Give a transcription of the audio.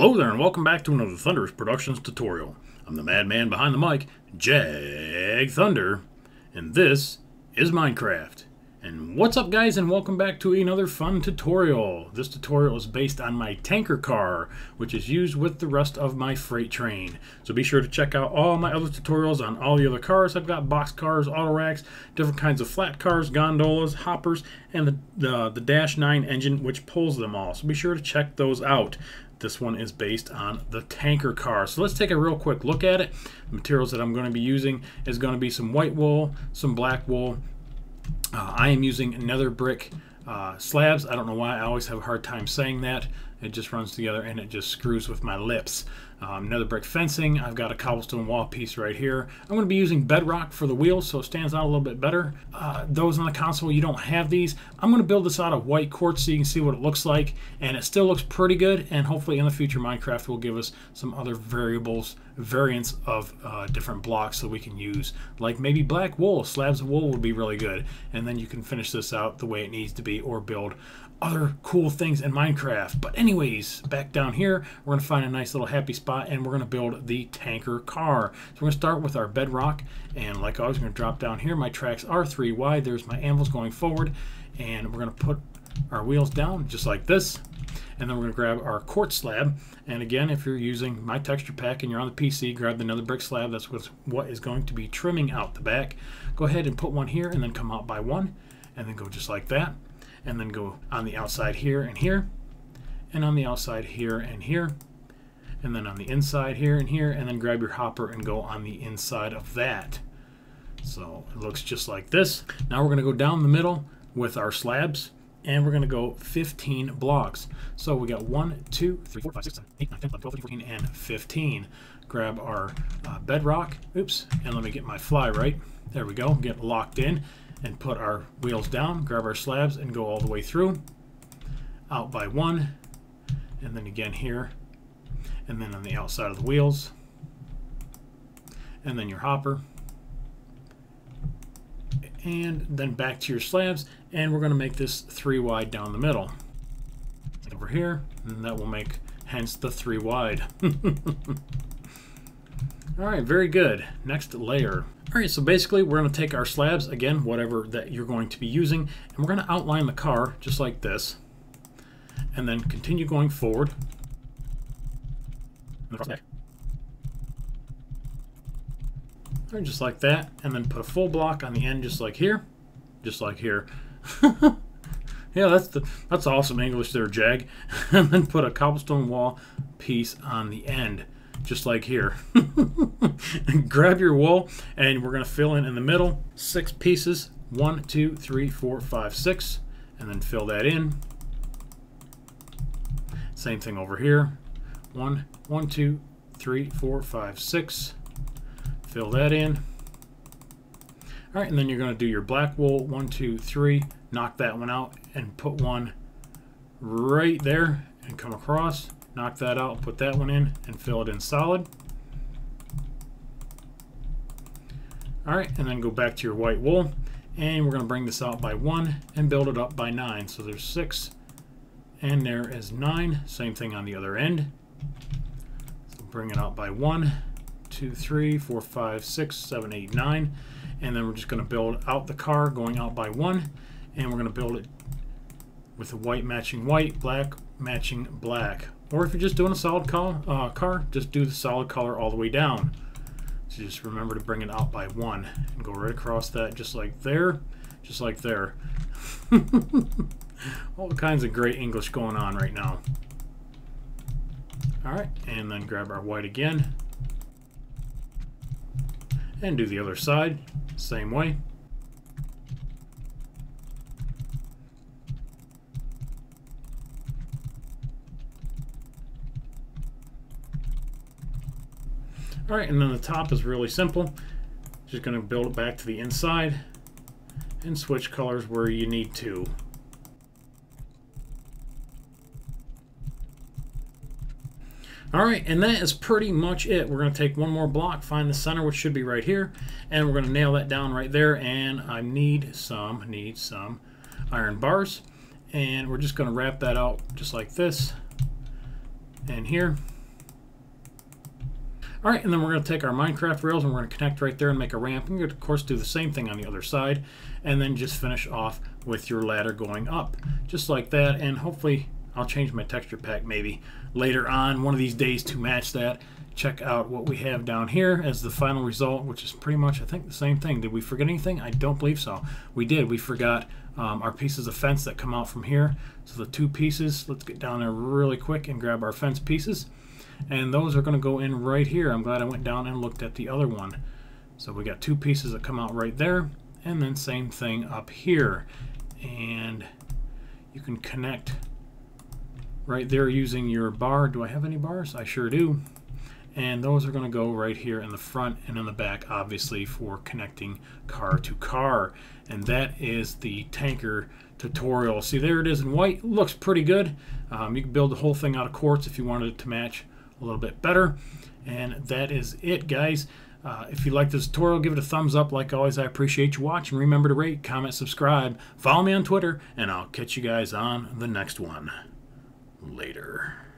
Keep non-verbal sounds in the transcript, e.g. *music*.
Hello there and welcome back to another Thunderous Productions tutorial. I'm the madman behind the mic, Jag Thunder, and this is Minecraft. And what's up guys and welcome back to another fun tutorial. This tutorial is based on my tanker car, which is used with the rest of my freight train. So be sure to check out all my other tutorials on all the other cars. I've got box cars, auto racks, different kinds of flat cars, gondolas, hoppers, and the, the, the Dash 9 engine which pulls them all. So be sure to check those out. This one is based on the tanker car. So let's take a real quick look at it. The materials that I'm going to be using is going to be some white wool, some black wool, uh, I am using nether brick uh, slabs. I don't know why I always have a hard time saying that. It just runs together and it just screws with my lips. Um, nether brick fencing. I've got a cobblestone wall piece right here. I'm going to be using bedrock for the wheels so it stands out a little bit better. Uh, those on the console, you don't have these. I'm going to build this out of white quartz so you can see what it looks like. And it still looks pretty good. And hopefully in the future, Minecraft will give us some other variables, variants of uh, different blocks that we can use. Like maybe black wool. Slabs of wool would be really good. And then you can finish this out the way it needs to be or build other cool things in Minecraft. But anyways, back down here, we're going to find a nice little happy spot and we're going to build the tanker car. So we're going to start with our bedrock. And like always, I'm going to drop down here. My tracks are three wide. There's my anvils going forward. And we're going to put our wheels down just like this. And then we're going to grab our quartz slab. And again, if you're using my texture pack and you're on the PC, grab the nether brick slab. That's what is going to be trimming out the back. Go ahead and put one here and then come out by one. And then go just like that and then go on the outside here and here, and on the outside here and here, and then on the inside here and here, and then grab your hopper and go on the inside of that. So it looks just like this. Now we're going to go down the middle with our slabs, and we're going to go 15 blocks. So we got 1, 2, 3, 4, 5, 6, 7, 8, 9, 10, 11, 12, 13, 14, and 15. Grab our uh, bedrock, oops, and let me get my fly right. There we go, get locked in and put our wheels down, grab our slabs, and go all the way through. Out by one, and then again here, and then on the outside of the wheels, and then your hopper, and then back to your slabs, and we're going to make this three wide down the middle. Over here, and that will make hence the three wide. *laughs* All right, very good. Next layer. All right, so basically we're going to take our slabs, again, whatever that you're going to be using, and we're going to outline the car just like this, and then continue going forward. Right, just like that, and then put a full block on the end just like here, just like here. *laughs* yeah, that's the that's awesome English there, Jag. *laughs* and then put a cobblestone wall piece on the end just like here. *laughs* Grab your wool, and we're going to fill in in the middle six pieces. One, two, three, four, five, six, and then fill that in. Same thing over here. One, one, two, three, four, five, six. Fill that in. All right, and then you're going to do your black wool. One, two, three. Knock that one out and put one right there and come across knock that out, put that one in, and fill it in solid. All right, and then go back to your white wool, and we're going to bring this out by one and build it up by nine. So there's six, and there is nine. Same thing on the other end. So bring it out by one, two, three, four, five, six, seven, eight, nine, and then we're just going to build out the car going out by one, and we're going to build it with white matching white, black matching black. Or if you're just doing a solid car, uh, car, just do the solid color all the way down. So just remember to bring it out by one and go right across that just like there, just like there. *laughs* all kinds of great English going on right now. All right, and then grab our white again and do the other side, same way. All right, and then the top is really simple. Just gonna build it back to the inside and switch colors where you need to. All right, and that is pretty much it. We're gonna take one more block, find the center, which should be right here, and we're gonna nail that down right there, and I need some, need some iron bars, and we're just gonna wrap that out just like this, and here. All right, and then we're going to take our Minecraft rails and we're going to connect right there and make a ramp. And of course, do the same thing on the other side. And then just finish off with your ladder going up. Just like that. And hopefully, I'll change my texture pack maybe later on one of these days to match that. Check out what we have down here as the final result, which is pretty much, I think, the same thing. Did we forget anything? I don't believe so. We did. We forgot um, our pieces of fence that come out from here. So the two pieces, let's get down there really quick and grab our fence pieces and those are going to go in right here. I'm glad I went down and looked at the other one. So we got two pieces that come out right there, and then same thing up here. And you can connect right there using your bar. Do I have any bars? I sure do. And those are going to go right here in the front and in the back, obviously, for connecting car to car. And that is the tanker tutorial. See, there it is in white. Looks pretty good. Um, you can build the whole thing out of quartz if you wanted it to match a little bit better. And that is it, guys. Uh, if you like this tutorial, give it a thumbs up. Like always, I appreciate you watching. Remember to rate, comment, subscribe. Follow me on Twitter, and I'll catch you guys on the next one. Later.